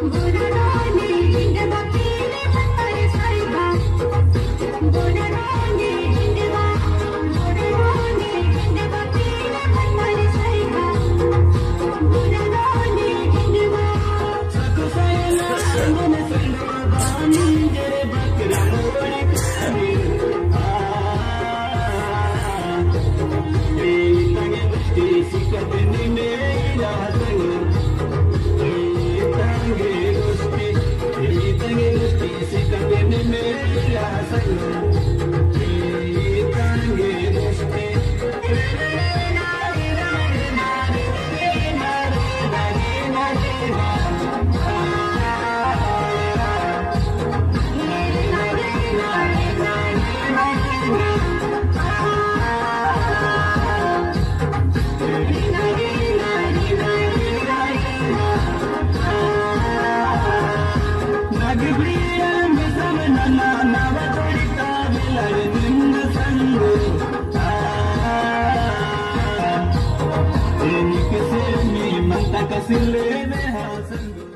Good. na na Benim kesilmeyim, hatta kasillerim her